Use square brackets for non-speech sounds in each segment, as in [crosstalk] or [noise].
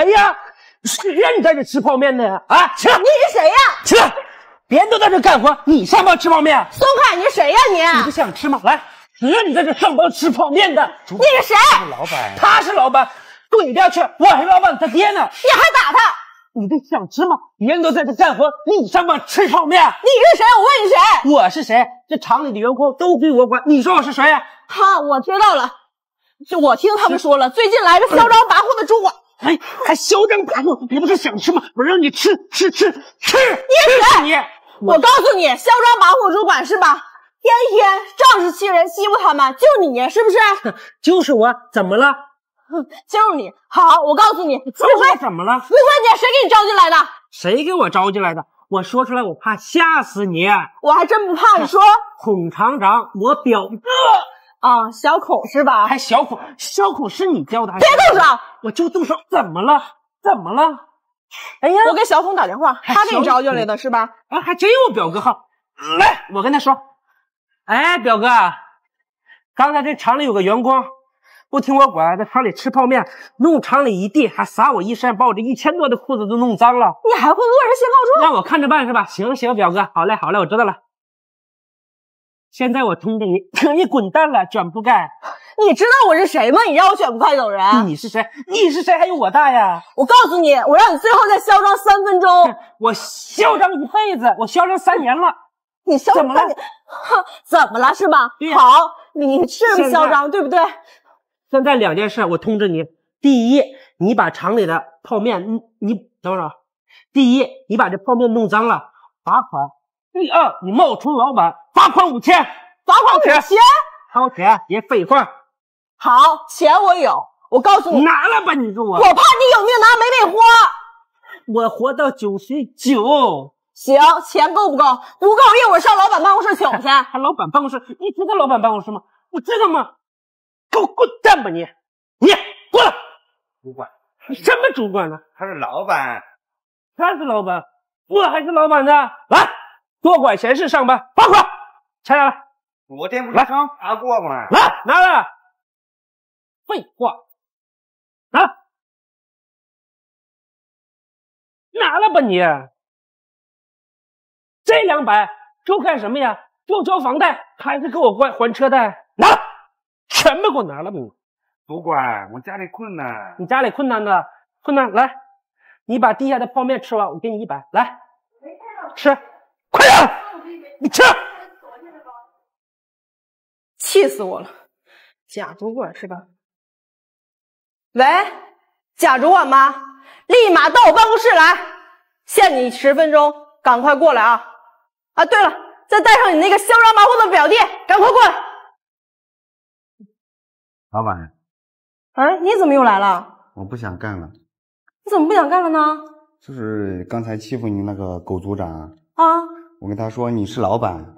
哎呀，谁让你在这吃泡面的呀？啊，起来！你是谁呀？起来！别人都在这干活，你上班吃泡面？松开！你是谁呀你？你不想吃吗？来，谁让你在这上班吃泡面的？你是谁？老板，他是老板，滚掉去！我是老板他爹呢。你还打他？你这想吃吗？别人都在这干活，你上班吃泡面？你是谁？我问你谁？我是谁？这厂里的员工都归我管。你说我是谁？哈，我知道了。就我听他们说了，最近来个嚣张跋扈的主管。哎，还嚣张跋扈？你不是想吃吗？我让你吃吃吃吃！你是谁？你！我告诉你，嚣张跋扈主管是吧？天天仗势欺人，欺负他们，就你是不是？就是我，怎么了？就是你。好，我告诉你，魏辉怎么了？魏辉姐，谁给你招进来的？谁给我招进来的？我说出来，我怕吓死你。我还真不怕，你说。孔厂长，我表哥。啊，小孔是吧？还小孔，小孔是你教的？别动手！我就动手，怎么了？怎么了？哎呀，我给小孔打电话，他给你招进来的是吧？啊，还真有我表哥号。来，我跟他说。哎，表哥，刚才这厂里有个员工不听我管，在厂里吃泡面，弄厂里一地，还撒我一身，把我这一千多的裤子都弄脏了。你还会恶人先告状？让我看着办是吧？行行，表哥，好嘞好嘞，我知道了。现在我通知你，请 [laughs] 你滚蛋了，卷铺盖！你知道我是谁吗？你让我选不快走人？你是谁？你是谁？还有我大呀！我告诉你，我让你最后再嚣张三分钟。我嚣张一辈子，我嚣张三年了。你嚣张三年？哼，怎么了是吧？好，你是嚣张对不对？现在两件事，我通知你：第一，你把厂里的泡面，你你等会儿。第一，你把这泡面弄脏了，罚款。第二，你冒充老板，罚款五千，罚款五千，掏钱，别废话。好，钱我有，我告诉你，拿了吧，你给我。我怕你有命拿没命花。我活到九十九。行，钱够不够？不够，一会儿上老板办公室取去。还 [laughs] 老板办公室？你知道老板办公室吗？我知道吗？给我滚蛋吧你！你过来。主管，你什么主管呢？他是老板。他是老板，我还是老板呢。来。多管闲事，上班罚款，钱来了。昨天不是刚罚过吗？来，拿来。废话，拿，拿了吧你。这两百够干什么呀？够交房贷，还是给我还还车贷？拿，全部给我拿了吧你。主管，我家里困难。你家里困难的，困难来，你把地下的泡面吃完，我给你一百，来，吃。快点，你吃！气死我了，贾主管是吧？喂，贾主管吗？立马到我办公室来，限你十分钟，赶快过来啊！啊，对了，再带上你那个嚣张跋扈的表弟，赶快过来。老板，哎，你怎么又来了？我不想干了。你怎么不想干了呢？就是刚才欺负你那个狗组长啊。我跟他说你是老板，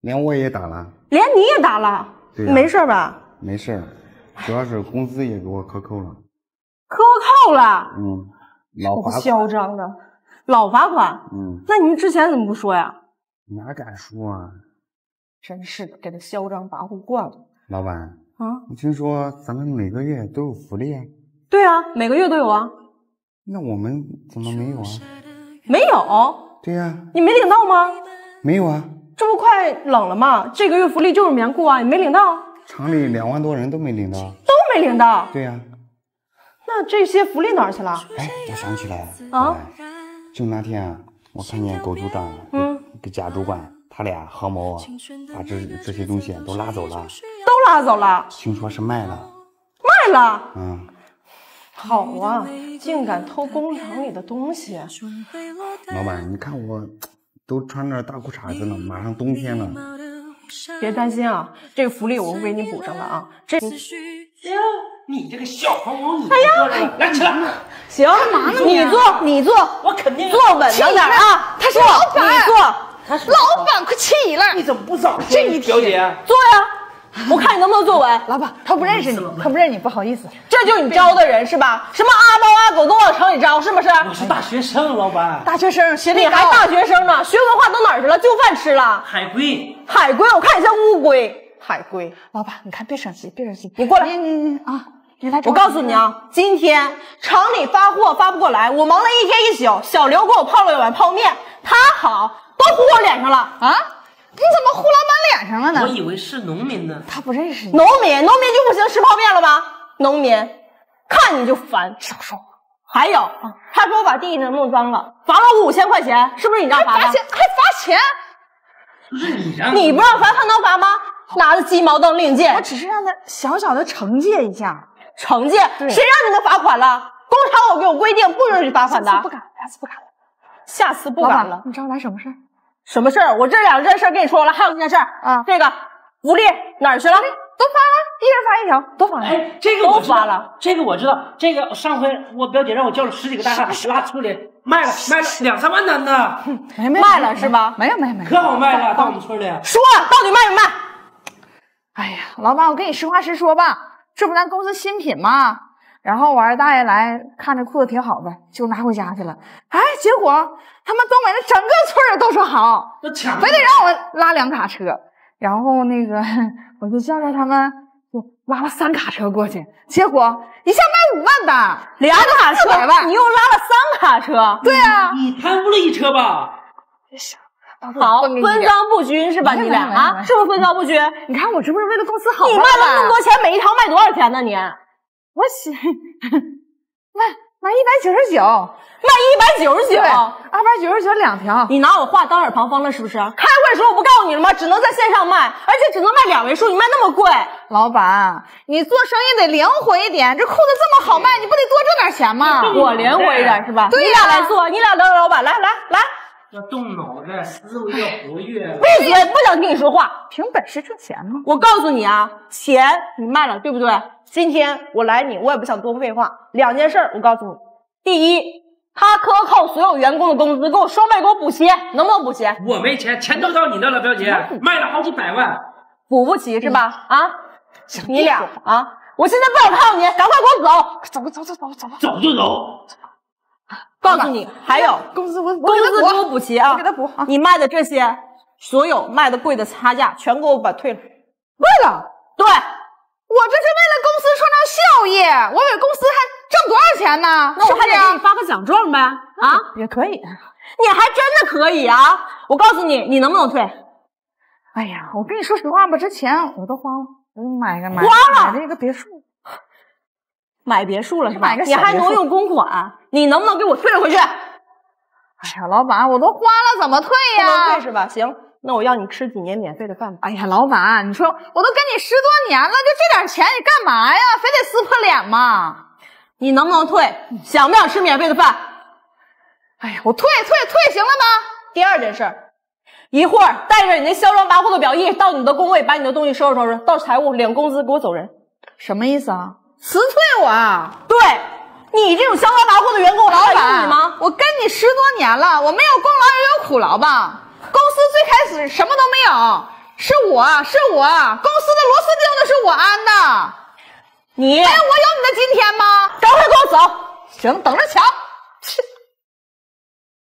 连我也打了，连你也打了，对，没事吧？没事，主要是工资也给我克扣了，克扣了？嗯，老罚款，嚣张的，老罚款。嗯，那你们之前怎么不说呀？哪敢说啊？真是的，给他嚣张跋扈惯了。老板啊，我听说咱们每个月都有福利。对啊，每个月都有啊。那我们怎么没有啊？没有。对呀，你没领到吗？没有啊，这不快冷了吗？这个月福利就是棉裤啊，你没领到？厂里两万多人都没领到，都没领到。对呀，那这些福利哪儿去了？哎，我想起来了啊，就那天啊，我看见狗组长嗯跟贾主管他俩合谋啊，把这这些东西都拉走了，都拉走了，听说是卖了，卖了，嗯。好啊，竟敢偷工厂里的东西！老板，你看我都穿着大裤衩子了，马上冬天了。别担心啊，这个福利我会给你补上的啊。这行，你这个小黄毛，你哎呀，来起来。行，你坐，你坐，我肯定坐稳当点啊。他是老板，你坐，老板快起来！你怎么不早说？这一表姐，坐呀。我看你能不能坐稳，老板，他不认识你，他不认识你，不好意思。这就是你招的人是吧？什么阿猫阿狗都往厂里招，是不是？我是大学生，老板。大学生学历还大学生呢，学文化都哪儿去了？就饭吃了。海龟，海龟，我看你像乌龟。海龟，老板，你看别生气，别生气，你过来，你你你啊，我告诉你啊，今天厂里发货发不过来，我忙了一天一宿，小刘给我泡了一碗泡面，他好都糊我脸上了。啊？你怎么呼老板脸上了呢？我以为是农民呢。他不认识你。农民，农民就不行吃泡面了吗？农民，看你就烦。少说话。还有，他说我把地弄弄脏了，罚了我五千块钱，是不是你让罚的？罚钱还罚钱？不是你让你不让罚，他能罚吗？拿着鸡毛当令箭。我只是让他小小的惩戒一下。惩戒？谁让你们罚款了？工厂我给我规定不允许罚款的。下次不敢了，下次不敢了。下次不敢了。你找我来什么事儿？什么事儿？我这两件事跟你说了，还有一件事啊，这个福利哪儿去了？都发了，一人发一条，都发了。哎，这个都发了，这个我知道。这个上回我表姐让我叫了十几个大汉拉村里卖了，卖了两三万单呢。没没卖了是吧？没有没有没有，可好卖了，到我们村里。说到底卖没卖？哎呀，老板，我跟你实话实说吧，这不咱公司新品吗？然后我二大爷来看这裤子挺好的，就拿回家去了。哎，结果他们东北的整个村儿都说好，非得让我拉两卡车。然后那个我就叫着他们，就拉了三卡车过去。结果一下卖五万单，两卡车，你又拉了三卡车。对啊，你贪污了一车吧？好，分赃不均是吧？你俩啊，是不是分赃不均？你看我这不是为了公司好吗？你卖了那么多钱，每一条卖多少钱呢？你？我写卖卖一百九十九，卖一百九十九，二百九十九两条。你拿我话当耳旁风了是不是？开会时候我不告诉你了吗？只能在线上卖，而且只能卖两位数，你卖那么贵。老板，你做生意得灵活一点，这裤子这么好卖，你不得多挣点钱吗？我灵活一点是吧？对呀，你俩来做，你俩当老板，来来来。要动脑子，思维要活跃。闭嘴！不想听你说话。凭本事挣钱吗？我告诉你啊，钱你卖了，对不对？今天我来你，我也不想多废话。两件事，我告诉你。第一，他克扣所有员工的工资，给我双倍，给我补齐，能不能补齐？我没钱，钱都到你那了，表姐，卖了好几百万，补不齐是吧？啊，你俩啊，我现在不想看到你，赶快给我走，走走走走走，走就走。告诉你，还有工资我工资给我补齐啊！给他补啊！你卖的这些，所有卖的贵的差价，全给我把退了。为了对，我这是为了公司创造效益，我给公司还挣多少钱呢？那我还得给你发个奖状呗？啊，也可以。你还真的可以啊！我告诉你，你能不能退？哎呀，我跟你说实话吧，这钱我都花了，我买个买花了买了一个别墅。买别墅了是吧？买个你还挪用公款，你能不能给我退回去？哎呀，老板，我都花了，怎么退呀？不能退是吧？行，那我要你吃几年免费的饭吧。哎呀，老板，你说我都跟你十多年了，就这点钱，你干嘛呀？非得撕破脸吗？你能不能退？想不想吃免费的饭？哎呀，我退退退，行了吗？第二件事，一会儿带着你那嚣张跋扈的表意到你的工位，把你的东西收拾收拾，到财务领工资，给我走人。什么意思啊？辞退我啊？对你这种嚣张跋扈的员工，我老板，你吗？我跟你十多年了，我没有功劳也有苦劳吧？公司最开始什么都没有，是我是我，公司的螺丝钉都是我安的。你没有我有你的今天吗？赶快给我走！行，等着瞧。